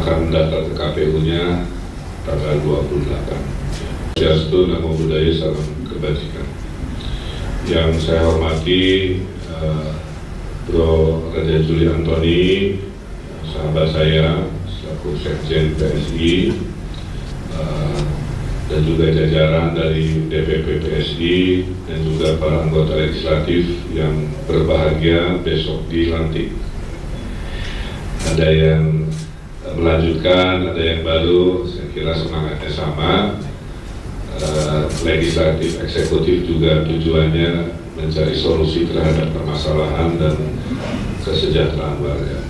akan mendaftar ke KPU-nya tanggal 28. Swastiastu, Namo Buddhaya, Salam Kebajikan. Yang saya hormati uh, Bro Raja Juli Antoni, sahabat saya, selaku Sekjen PSI, uh, dan juga jajaran dari DPP PSI dan juga para anggota legislatif yang berbahagia besok dilantik. Ada yang melanjutkan, ada yang baru, saya kira semangatnya sama. Uh, legislatif, eksekutif juga tujuannya mencari solusi terhadap permasalahan dan kesejahteraan warga.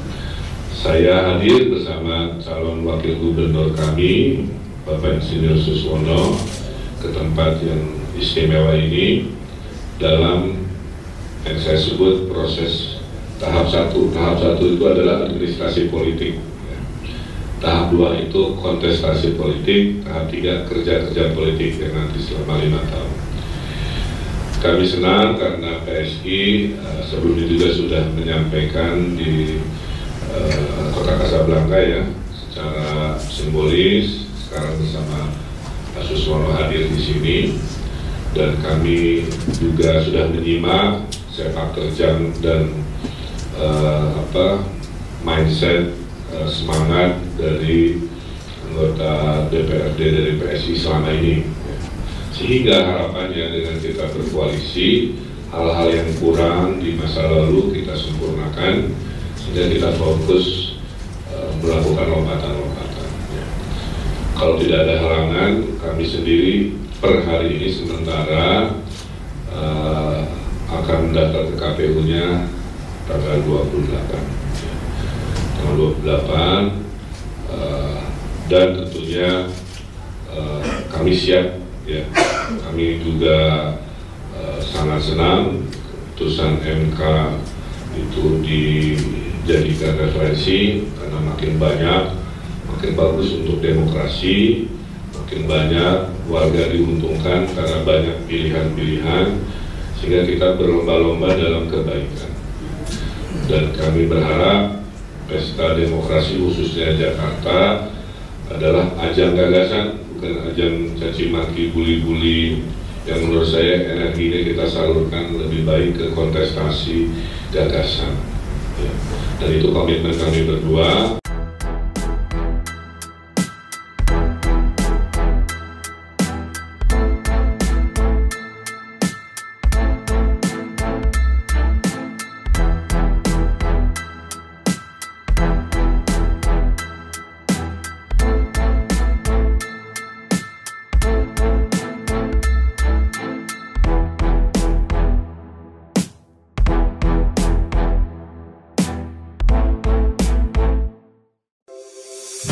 Saya hadir bersama calon wakil gubernur kami, Bapak Insinyur Suswono, ke tempat yang istimewa ini dalam yang saya sebut proses tahap satu. Tahap satu itu adalah administrasi politik tahap dua itu kontestasi politik, tahap tiga kerja-kerja politik yang nanti selama lima tahun. Kami senang karena PSI eh, sebelumnya juga sudah menyampaikan di uh, kota Kasablanka ya secara simbolis sekarang bersama Pak Suswono hadir di sini dan kami juga sudah menyimak sepak terjang dan uh, apa mindset Eh, semangat dari anggota DPRD dari PSI selama ini. Sehingga harapannya dengan kita berkoalisi, hal-hal yang kurang di masa lalu kita sempurnakan, sehingga kita fokus uh, melakukan lompatan-lompatan. Kalau tidak ada halangan, kami sendiri per hari ini sementara uh, akan mendaftar ke KPU-nya tanggal 28 tanggal 28 uh, dan tentunya uh, kami siap ya. Kami juga uh, sangat senang putusan MK itu dijadikan referensi karena makin banyak makin bagus untuk demokrasi makin banyak warga diuntungkan karena banyak pilihan-pilihan sehingga kita berlomba-lomba dalam kebaikan. Dan kami berharap pesta demokrasi khususnya Jakarta adalah ajang gagasan bukan ajang caci maki bully-bully. Yang menurut saya energinya kita salurkan lebih baik ke kontestasi gagasan. Ya. dan itu komitmen kami berdua